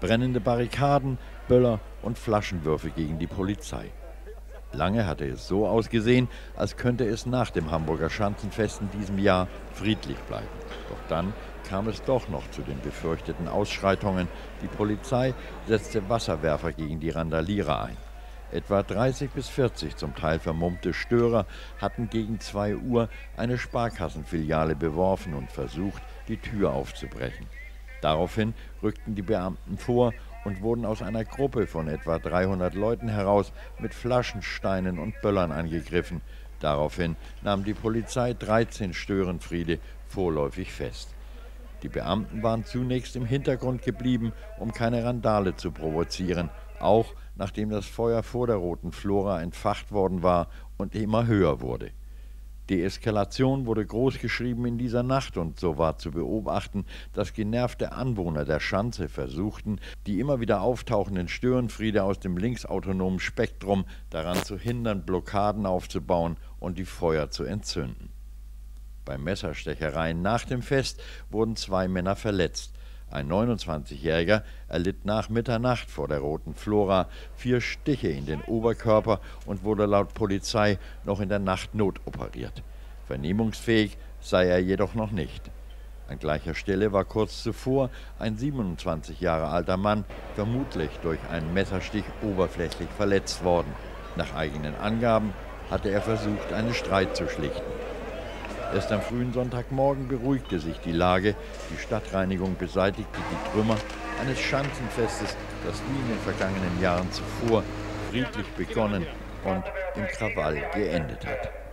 Brennende Barrikaden, Böller und Flaschenwürfe gegen die Polizei. Lange hatte es so ausgesehen, als könnte es nach dem Hamburger Schanzenfest in diesem Jahr friedlich bleiben. Doch dann kam es doch noch zu den befürchteten Ausschreitungen. Die Polizei setzte Wasserwerfer gegen die Randalierer ein. Etwa 30 bis 40 zum Teil vermummte Störer hatten gegen 2 Uhr eine Sparkassenfiliale beworfen und versucht, die Tür aufzubrechen. Daraufhin rückten die Beamten vor und wurden aus einer Gruppe von etwa 300 Leuten heraus mit Flaschen, Steinen und Böllern angegriffen. Daraufhin nahm die Polizei 13 Störenfriede vorläufig fest. Die Beamten waren zunächst im Hintergrund geblieben, um keine Randale zu provozieren, auch nachdem das Feuer vor der Roten Flora entfacht worden war und immer höher wurde. Die Eskalation wurde großgeschrieben in dieser Nacht und so war zu beobachten, dass genervte Anwohner der Schanze versuchten, die immer wieder auftauchenden Störenfriede aus dem linksautonomen Spektrum daran zu hindern, Blockaden aufzubauen und die Feuer zu entzünden. Bei Messerstechereien nach dem Fest wurden zwei Männer verletzt. Ein 29-Jähriger erlitt nach Mitternacht vor der Roten Flora vier Stiche in den Oberkörper und wurde laut Polizei noch in der Nacht notoperiert. Vernehmungsfähig sei er jedoch noch nicht. An gleicher Stelle war kurz zuvor ein 27 Jahre alter Mann vermutlich durch einen Messerstich oberflächlich verletzt worden. Nach eigenen Angaben hatte er versucht, einen Streit zu schlichten. Erst am frühen Sonntagmorgen beruhigte sich die Lage. Die Stadtreinigung beseitigte die Trümmer eines Schanzenfestes, das wie in den vergangenen Jahren zuvor friedlich begonnen und im Krawall geendet hat.